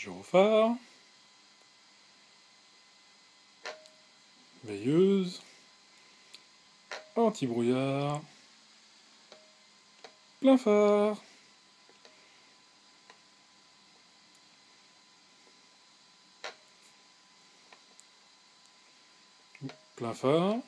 gyrophare, veilleuse, anti-brouillard, plein phare. Plein phare.